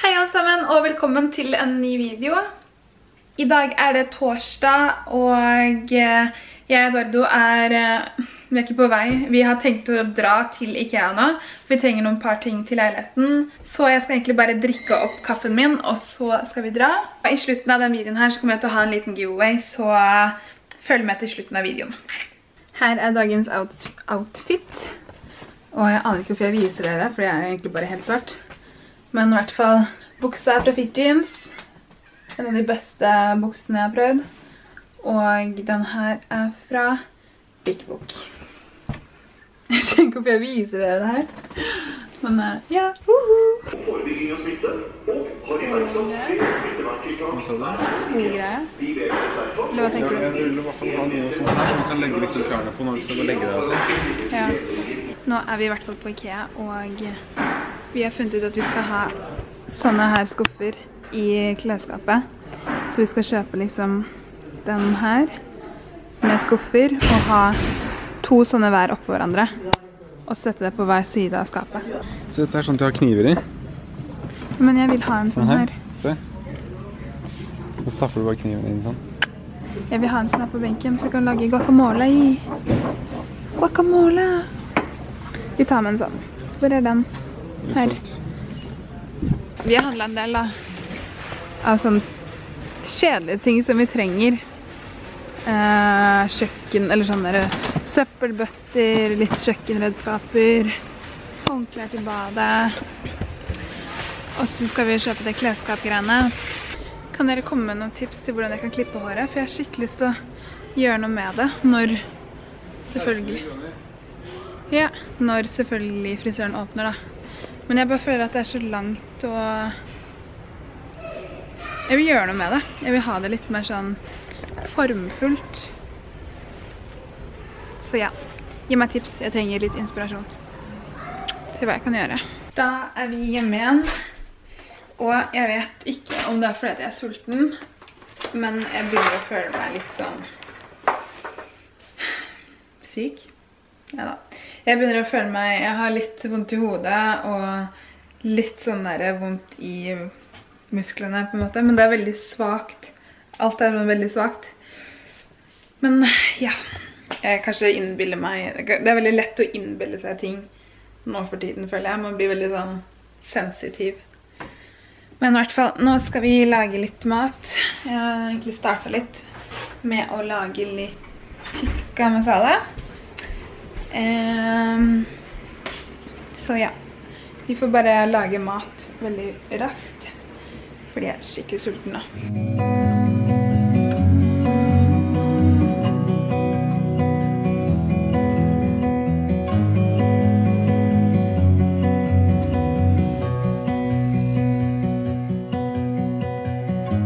Hei alle sammen, og velkommen til en ny video. I dag er det torsdag, og eh, jeg og er, eh, er ikke på vei. Vi har tenkt å dra til Ikea nå, for vi trenger noen par ting til leiligheten. Så jeg skal egentlig bare drikke opp kaffen min, og så skal vi dra. I slutten av denne videoen her så kommer jeg til å ha en liten giveaway, så eh, følg med til slutten av videoen. Her er dagens outfit. Og jeg aner ikke hvorfor jeg viser dere, for jeg er egentlig bare helt svart. Men i hvert fall buksa er fra Fit Jeans. En av de beste buksene jeg har prøvd. Og den her er fra Big Book. Jeg skjønner ikke hvorfor jeg viser dere det her. Men eh, ja, uhu. forebygging av smitte og har iverksatt flere smitteverntiltak. Hva sa du? da? Vi greie. Eller hva tenker tenker jeg du? vil i hvert fall ha noe sånt her som du kan legge liksom klærne på når du skal legge deg og sånn. Ja. Nå er vi i hvert fall på Ikea, og vi har funnet ut at vi skal ha sånne her skuffer i klesskapet. Så vi skal kjøpe liksom den her med skuffer og ha to sånne hver oppå hverandre. Og sette det på hver side av skapet. Så dette er sånn at du har kniver i. Men jeg vil ha en Sånn sånn her. her. Se. Så stapper du bare kniven inn sånn. Jeg vil ha en sånn her på benken, så jeg kan lage guacamole i. Guacamole! Vi tar med en sånn. Hvor er den? Her. Vi har handlet en del da, av sånne kjedelige ting som vi trenger. Eh, kjøkken, eller sånne der, søppelbøtter, litt kjøkkenredskaper, håndklær til badet. Og så skal vi kjøpe det klesskapgreiene. Kan dere komme med noen tips til hvordan jeg kan klippe håret? For jeg har skikkelig lyst til å gjøre noe med det når selvfølgelig ja, når selvfølgelig frisøren åpner da. Men jeg bare føler at det er så langt og Jeg vil gjøre noe med det. Jeg vil ha det litt mer sånn formfullt. Så ja, gi meg tips. Jeg trenger litt inspirasjon til hva jeg kan gjøre. Da er vi hjemme igjen. Og jeg vet ikke om det er fordi jeg er sulten, men jeg begynner å føle meg litt sånn syk. Ja da. Jeg begynner å føle meg Jeg har litt vondt i hodet og litt sånn der vondt i musklene, på en måte. Men det er veldig svakt. Alt er sånn veldig svakt. Men ja. Jeg kanskje innbiller meg Det er veldig lett å innbille seg ting nå for tiden, føler jeg. Man blir veldig sånn sensitiv. Men i hvert fall, nå skal vi lage litt mat. Jeg har egentlig startet litt med å lage litt tikka masala. Ehm, så ja, vi får bare lage mat veldig raskt, fordi jeg er skikkelig sulten nå.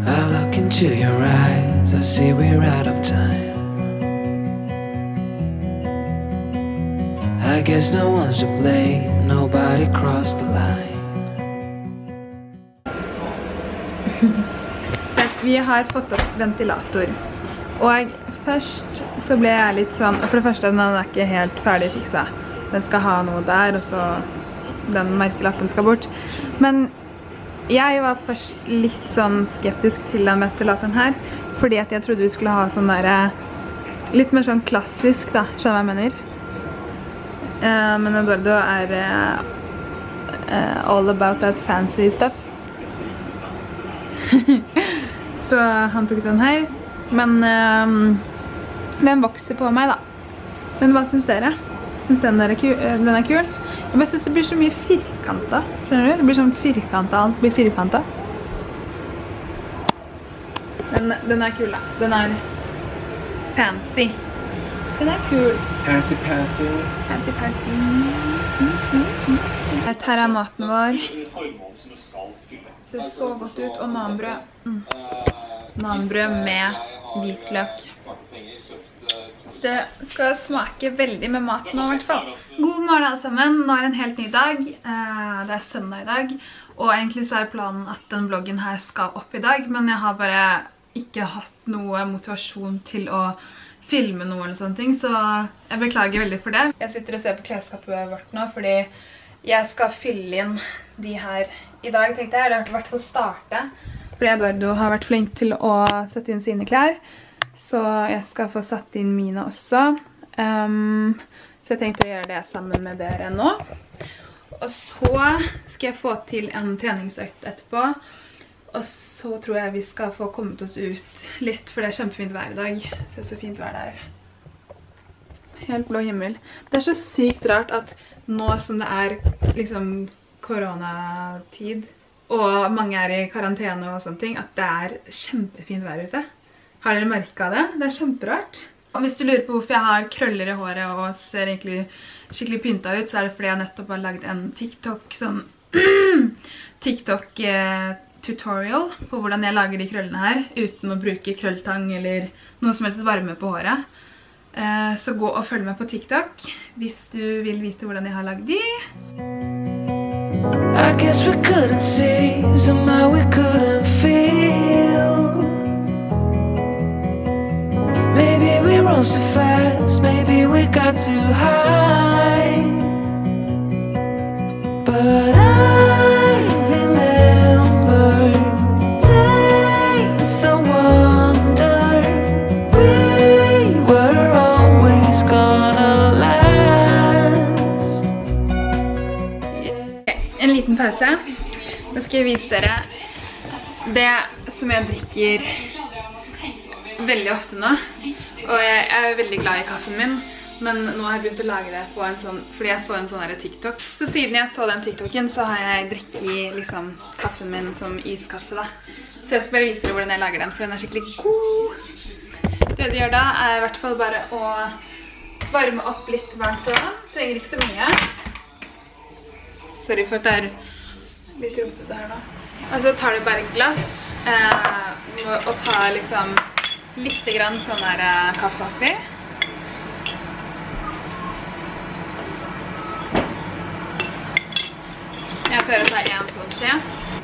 I look into your eyes, I see we're out of time. I guess no one's to blame, nobody crossed the line. Vi har fått opp ventilator, og først så ble jeg litt sånn, for det første, den er ikke helt ferdig fiksa. Den skal ha noe der, og så den merkelappen skal bort. Men jeg var først litt sånn skeptisk til den ventilatoren her, fordi at jeg trodde vi skulle ha sånn der, litt mer sånn klassisk da, skjønner du hva jeg mener? Eh, men Eduardo er eh, all about that fancy stuff. Så han tok den her. Men den vokser på meg da. Men hva synes dere? Synes den er, ku eh, den er kul? Jeg bare synes det blir så mye firkanta. Skjønner du? Det blir sånn firkanta. alt blir firkanta. Den, den er kul da. Den er fancy. Den er kul. Pansy passy. Fancy, fancy. Her er maten vår. Ser så godt ut. Og nanbrød. Mm. Nanbrød med hvitløk. Det skal smake veldig med maten nå i hvert fall. God morgen alle sammen. Nå er det en helt ny dag. Eh, Det er søndag i dag. Og egentlig så er planen at den vloggen her skal opp i dag. Men jeg har bare ikke hatt noe motivasjon til å filme noe eller sånne ting. Så jeg beklager veldig for det. Jeg sitter og ser på klesskapet vårt nå, fordi jeg skal fylle inn de her i dag, tenkte jeg. Eller i hvert fall starte. Fordi Eduardo har vært flink til å sette inn sine klær. Så jeg skal få satt inn mine også. Um, så jeg tenkte å gjøre det sammen med dere nå. Og så skal jeg få til en treningsøkt etterpå. Og så tror jeg vi skal få kommet oss ut litt, for det er kjempefint vær i dag. Se så fint vær det er. Helt blå himmel. Det er så sykt rart at nå som det er liksom koronatid, og mange er i karantene og sånne ting, at det er kjempefint vær ute. Har dere merket det? Det er kjemperart. Og hvis du lurer på hvorfor jeg har krøller i håret og ser egentlig skikkelig pynta ut, så er det fordi jeg nettopp har laget en TikTok TikTok eh, tutorial på hvordan jeg lager de krøllene her uten å bruke krølltang eller noe som helst varme på håret. Eh, så gå og følg meg på TikTok hvis du vil vite hvordan jeg har lagd de. I guess we couldn't see, somehow we couldn't feel. Maybe we rose too fast, maybe we got too high. But vise dere det som jeg drikker veldig ofte nå. Og jeg er veldig glad i kaffen min, men nå har jeg begynt å lage det på en sånn, fordi jeg så en sånn her TikTok. Så siden jeg så den TikToken, så har jeg drikket liksom kaffen min som iskaffe da. Så jeg skal bare vise dere hvordan jeg lager den, for den er skikkelig god. Det du gjør da er i hvert fall bare å varme opp litt varmt vann. Trenger ikke så mye. Sorry for at det er litt rotete her da. Og så tar du bare et glass eh, og tar liksom litt grann sånn der eh, kaffe oppi. Jeg pleier å ta en sånn skje.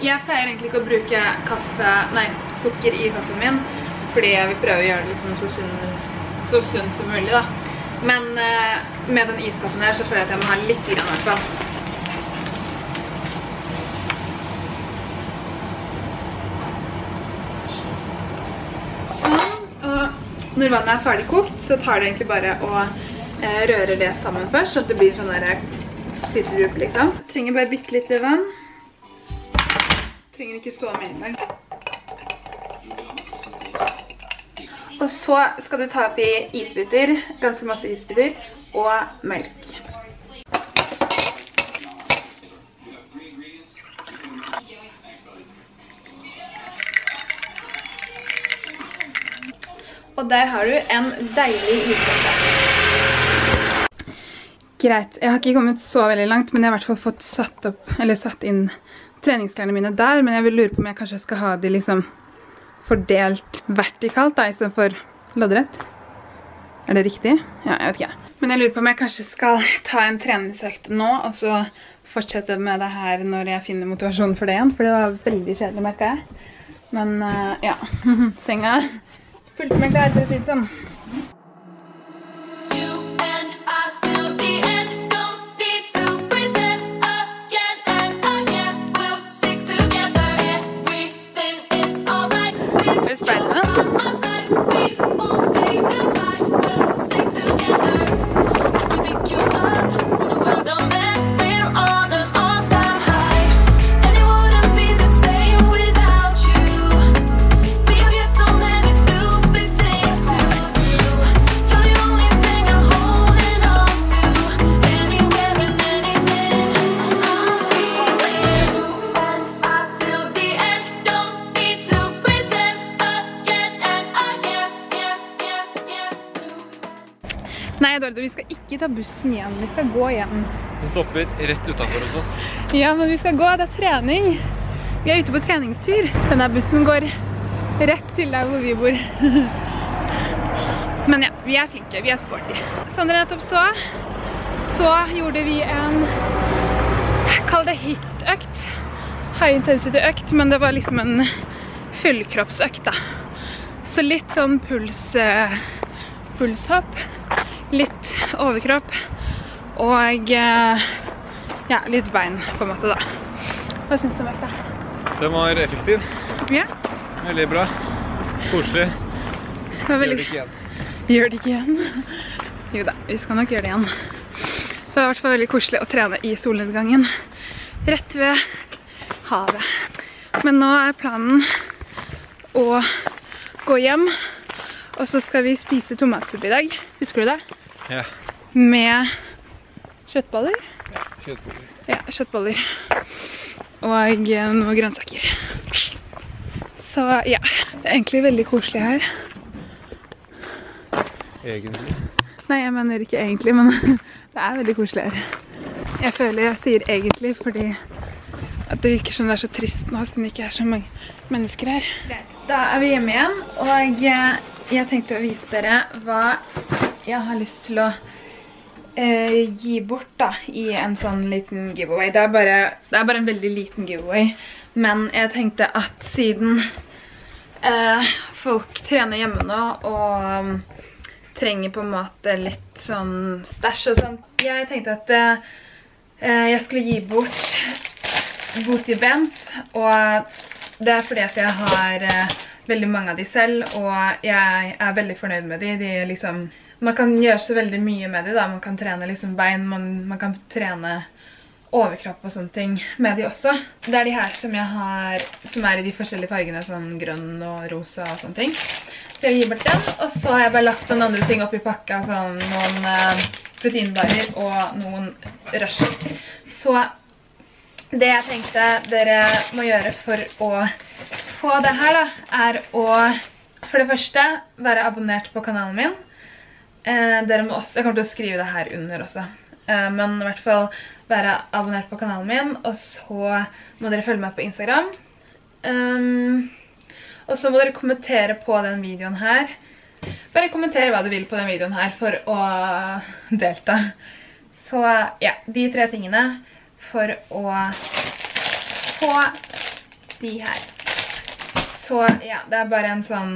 Jeg pleier egentlig ikke å bruke kaffe, nei, sukker i kaffen min, fordi jeg vil prøve å gjøre det liksom så sunt, som mulig da. Men eh, med den iskaffen her så føler jeg at jeg må ha litt grann i hvert fall. Sånn, og når vannet er ferdig kokt, så tar det egentlig bare å eh, røre det sammen først, så det blir sånn der sirup, liksom. Trenger bare bitte litt vann. Trenger ikke så mye engang. Og så skal du ta oppi isbiter, ganske masse isbiter, og melk. Og der har du en deilig iskaffe. Greit, jeg har ikke kommet så veldig langt, men jeg har i hvert fall fått satt, opp, satt inn treningsklærne mine der, men jeg vil lure på om jeg kanskje skal ha de liksom fordelt vertikalt da, i stedet for loddrett. Er det riktig? Ja, jeg vet ikke. Men jeg lurer på om jeg kanskje skal ta en treningsøkt nå, og så fortsette med det her når jeg finner motivasjonen for det igjen, for det var veldig kjedelig, merket jeg. Men eh, ja, senga er fullt med klær, ikke ta bussen hjem. Vi skal gå hjem. Den stopper rett utenfor hos oss. Ja, men vi skal gå. Det er trening. Vi er ute på treningstur. Denne bussen går rett til der hvor vi bor. Men ja, vi er flinke. Vi er sporty. Som dere nettopp så, så gjorde vi en Kall det hit-økt. High intensity økt, men det var liksom en fullkroppsøkt, da. Så litt sånn puls, eh, pulshopp, litt overkropp og eh, ja, litt bein på en måte da. Hva synes du, Martha? Den var effektiv. Ja, Veldig bra. Koselig. Gjør det ikke igjen. Gjør det ikke igjen. Jo da, vi skal nok gjøre det igjen. Så det var i hvert fall veldig koselig å trene i solnedgangen. Rett ved havet. Men nå er planen å gå hjem, og så skal vi spise tomatsuppe i dag. Husker du det? Ja. Med kjøttballer. Kjøttboller. Ja, kjøttboller. Og eh, noen grønnsaker. Så ja, det er egentlig veldig koselig her. Egentlig. Nei, jeg mener ikke egentlig, men det er veldig koselig her. Jeg føler jeg sier egentlig fordi at det virker som det er så trist nå, siden det ikke er så mange mennesker her. Da er vi hjemme igjen, og jeg, jeg tenkte å vise dere hva jeg har lyst til å eh, gi bort da, i en sånn liten giveaway. Det er, bare, en veldig liten giveaway, men jeg tenkte at siden eh, folk trener hjemme nå, og um, trenger på en måte litt sånn stasj og sånt, Jeg tenkte at eh, jeg skulle gi bort Booty Bands, og det er fordi at jeg har veldig mange av de selv, og jeg er veldig fornøyd med de. de liksom, man kan gjøre så veldig mye med de da. Man kan trene liksom bein, man, man kan trene overkropp og sånne ting med de også. Det er de her som jeg har, som er i de forskjellige fargene, sånn grønn og rosa og sånne ting. Så jeg gir bort den, og så har jeg bare lagt noen andre ting opp i pakka, sånn noen eh, proteinbarer og noen rush. Så det jeg tenkte dere må gjøre for å få det her da, er å for det første være abonnert på kanalen min. Eh, dere må også, jeg kommer til å skrive det her under også, eh, men i hvert fall være abonnert på kanalen min, og så må dere følge meg på Instagram. Um, og så må dere kommentere på den videoen her. Bare kommentere hva du vil på den videoen her for å delta. Så ja, de tre tingene for å få de her. Så ja, det er bare en sånn...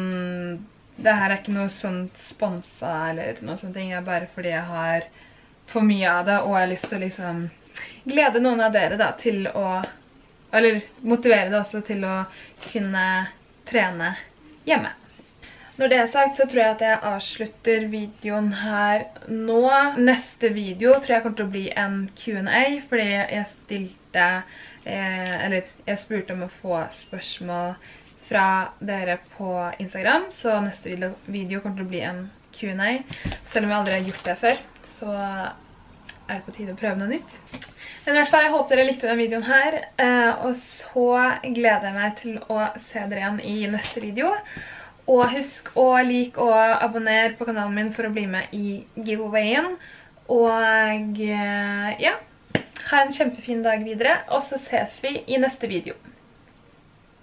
Det her er ikke noe sånn sponsa eller noe sånt. Det er bare fordi jeg har for mye av det, og jeg har lyst til å liksom glede noen av dere da til å... Eller motivere det også til å kunne trene hjemme. Når det er sagt, så tror jeg at jeg avslutter videoen her nå. Neste video tror jeg kommer til å bli en Q&A, fordi jeg stilte, eh, eller jeg spurte om å få spørsmål fra dere på Instagram, så neste video, kommer til å bli en Q&A. Selv om jeg aldri har gjort det før, så er det på tide å prøve noe nytt. Men i hvert fall, jeg håper dere likte denne videoen her, eh, og så gleder jeg meg til å se dere igjen i neste video. Og husk å like og abonner på kanalen min for å bli med i giveawayen. Og eh, ja, ha en kjempefin dag videre, og så ses vi i neste video.